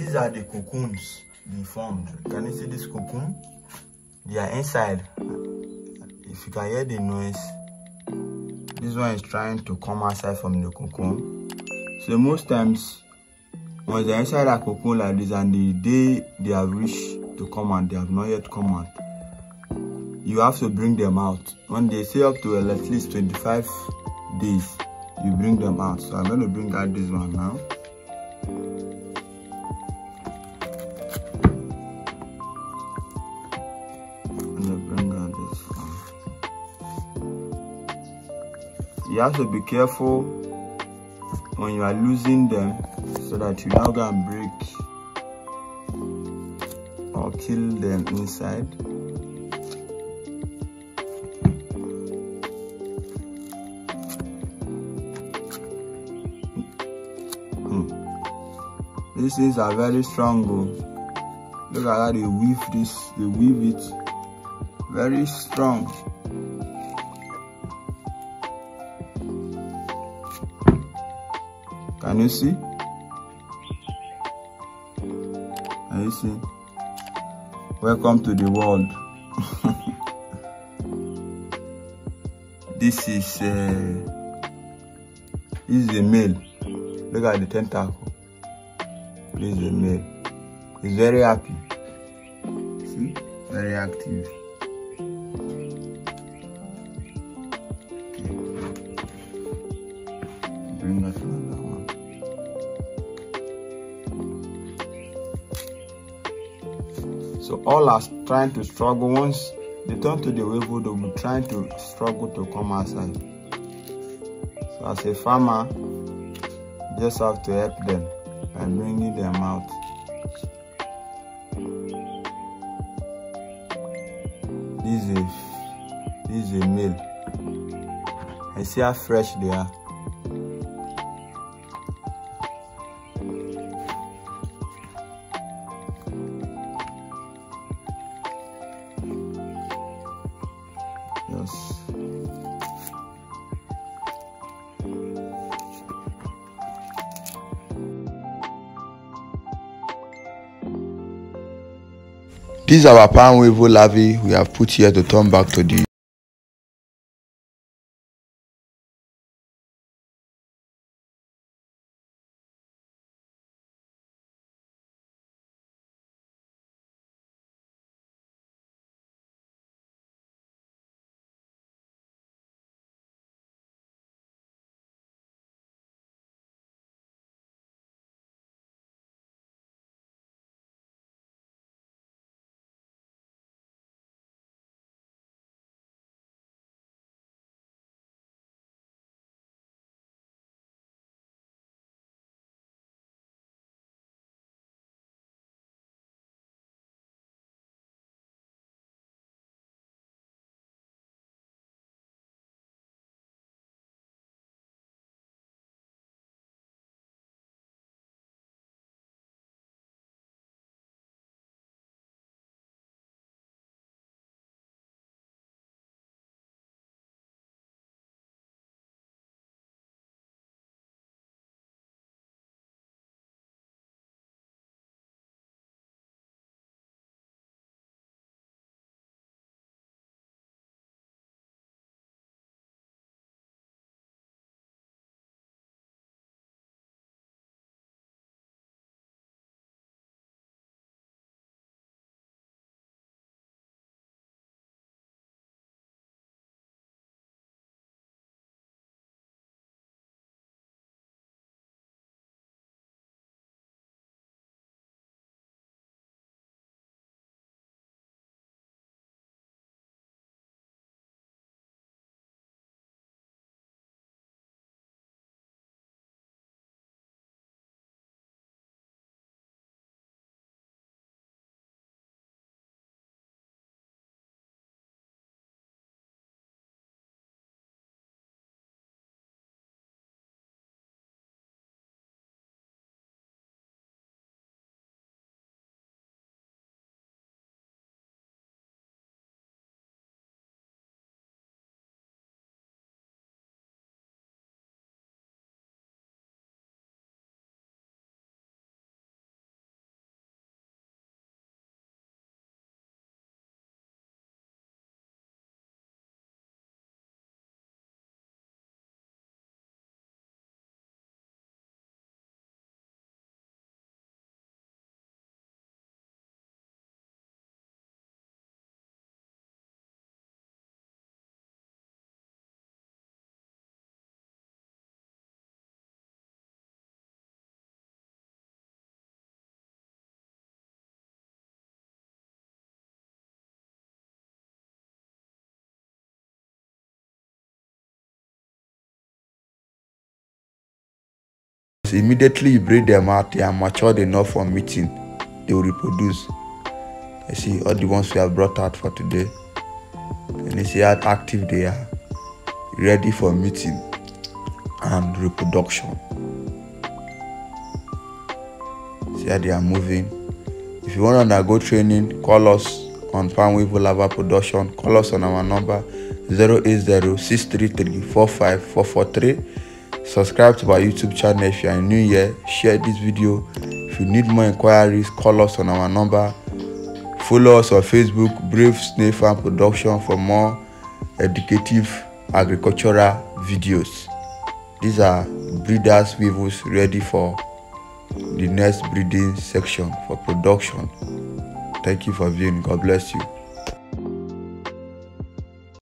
these are the cocoons they formed can you see this cocoon? They are inside. If you can hear the noise this one is trying to come outside from the cocoon. So most times when they're inside a cocoon like this and the day they have reached to come out they have not yet come out you have to bring them out. When they say up to at least 25 days you bring them out. So i'm going to bring out this one now you have to be careful when you are losing them so that you now go and break or kill them inside hmm. These things are very strong. Oh. Look at how they weave this, they weave it. Very strong. Can you see? Can you see? Welcome to the world. this is uh, this is a male. Look at the tentacle. This is a male. He's very happy. See? Very active. Bring us So all are trying to struggle. Once they turn to the weevil, they'll be trying to struggle to come outside. So as a farmer, just have to help them by bringing them out. This is a, this is a. I see how fresh they are. These are our palm weevil larvae we have put here to turn back to the So immediately you breed them out, they are matured enough for meeting. They will reproduce. You see all the ones we have brought out for today. And you see how active they are, ready for meeting and reproduction. See how they are moving. If you want to undergo training, call us on Palm Weevil Lava Production. Call us on our number 080-633-45443. Subscribe to our YouTube channel if you are new here. Share this video. If you need more inquiries, call us on our number. Follow us on Facebook, Brave Snail Farm Production for more educative agricultural videos. These are breeders weevils ready for the next breeding section for production. Thank you for viewing. God bless you.